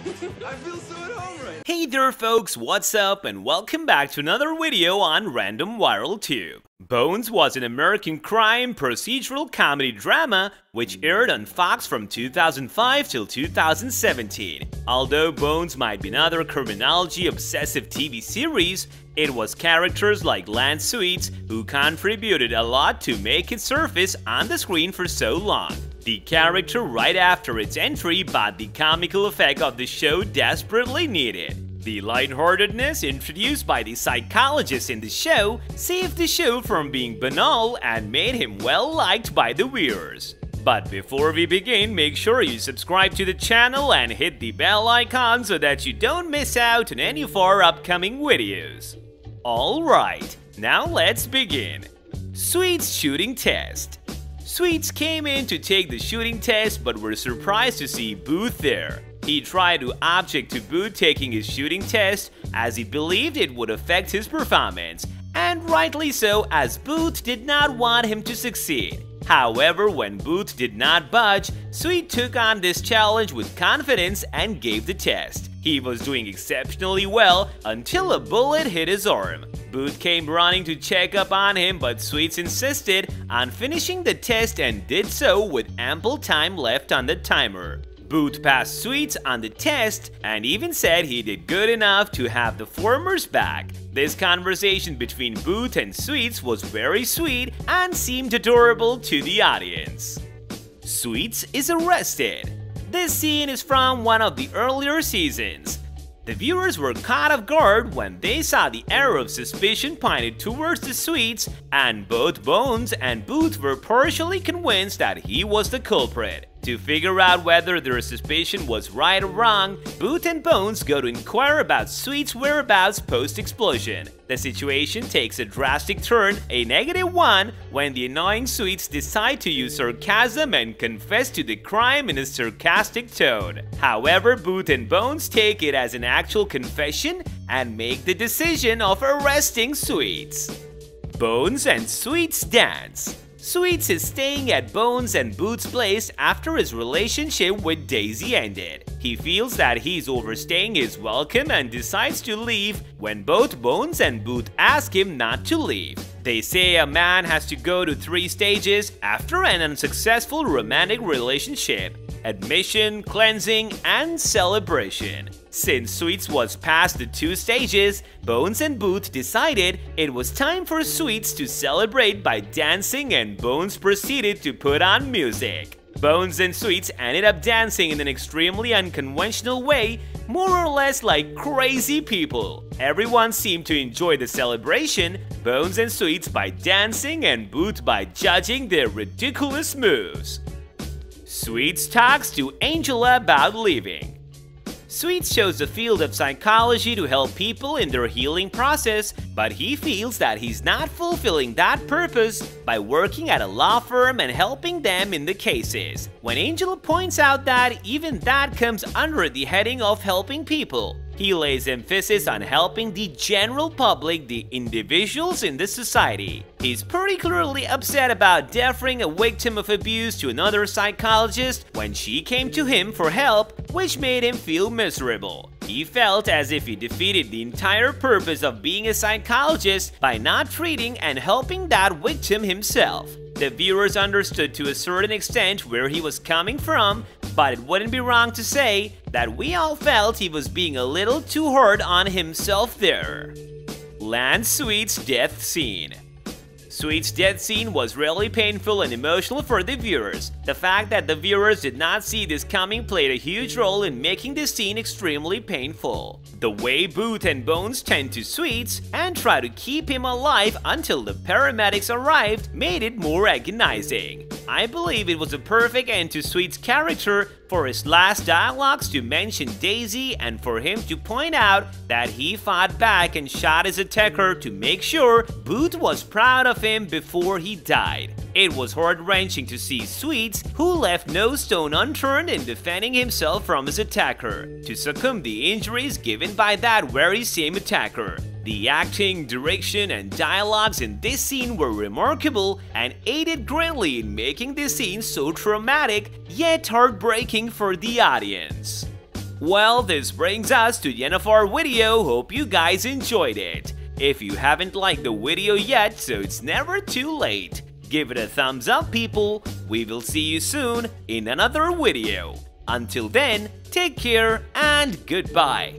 I feel so at home right Hey there folks, what's up and welcome back to another video on Random Viral Tube. Bones was an American crime procedural comedy drama which aired on Fox from 2005 till 2017. Although Bones might be another criminology obsessive TV series, it was characters like Lance Sweets who contributed a lot to make it surface on the screen for so long. The character right after its entry but the comical effect of the show desperately needed. The lightheartedness introduced by the psychologist in the show saved the show from being banal and made him well liked by the viewers. But before we begin, make sure you subscribe to the channel and hit the bell icon so that you don't miss out on any of our upcoming videos. Alright, now let's begin. Sweet shooting test. Sweets came in to take the shooting test but were surprised to see Booth there. He tried to object to Booth taking his shooting test as he believed it would affect his performance, and rightly so as Booth did not want him to succeed. However, when Booth did not budge, Sweet took on this challenge with confidence and gave the test. He was doing exceptionally well until a bullet hit his arm. Booth came running to check up on him but Sweets insisted on finishing the test and did so with ample time left on the timer. Booth passed Sweets on the test and even said he did good enough to have the former's back. This conversation between Booth and Sweets was very sweet and seemed adorable to the audience. Sweets is arrested. This scene is from one of the earlier seasons. The viewers were caught off guard when they saw the arrow of suspicion pointed towards the Sweets, and both Bones and Booth were partially convinced that he was the culprit. To figure out whether their suspicion was right or wrong, Booth and Bones go to inquire about Sweet's whereabouts post-explosion. The situation takes a drastic turn, a negative one, when the annoying Sweets decide to use sarcasm and confess to the crime in a sarcastic tone. However, Booth and Bones take it as an actual confession and make the decision of arresting Sweets. Bones and Sweets dance. Sweets is staying at Bones and Booth's place after his relationship with Daisy ended. He feels that he's overstaying his welcome and decides to leave when both Bones and Booth ask him not to leave. They say a man has to go to three stages after an unsuccessful romantic relationship admission, cleansing, and celebration. Since Sweets was past the two stages, Bones and Booth decided it was time for Sweets to celebrate by dancing and Bones proceeded to put on music. Bones and Sweets ended up dancing in an extremely unconventional way, more or less like crazy people. Everyone seemed to enjoy the celebration, Bones and Sweets by dancing and Booth by judging their ridiculous moves. Sweets talks to Angela about leaving. Sweets chose the field of psychology to help people in their healing process, but he feels that he's not fulfilling that purpose by working at a law firm and helping them in the cases. When Angela points out that even that comes under the heading of helping people, he lays emphasis on helping the general public, the individuals in the society. He's particularly upset about deferring a victim of abuse to another psychologist when she came to him for help, which made him feel miserable. He felt as if he defeated the entire purpose of being a psychologist by not treating and helping that victim himself. The viewers understood to a certain extent where he was coming from, but it wouldn't be wrong to say that we all felt he was being a little too hard on himself there. Lance Sweet's death scene. Sweet's death scene was really painful and emotional for the viewers. The fact that the viewers did not see this coming played a huge role in making this scene extremely painful. The way Booth and Bones tend to Sweets and try to keep him alive until the paramedics arrived made it more agonizing. I believe it was a perfect end to Sweet's character for his last dialogues to mention Daisy and for him to point out that he fought back and shot his attacker to make sure Booth was proud of him before he died. It was heart-wrenching to see Sweets, who left no stone unturned in defending himself from his attacker, to succumb the injuries given by that very same attacker. The acting, direction, and dialogues in this scene were remarkable and aided greatly in making this scene so traumatic yet heartbreaking for the audience. Well, this brings us to the end of our video, hope you guys enjoyed it. If you haven't liked the video yet, so it's never too late. Give it a thumbs up people, we will see you soon in another video. Until then, take care and goodbye.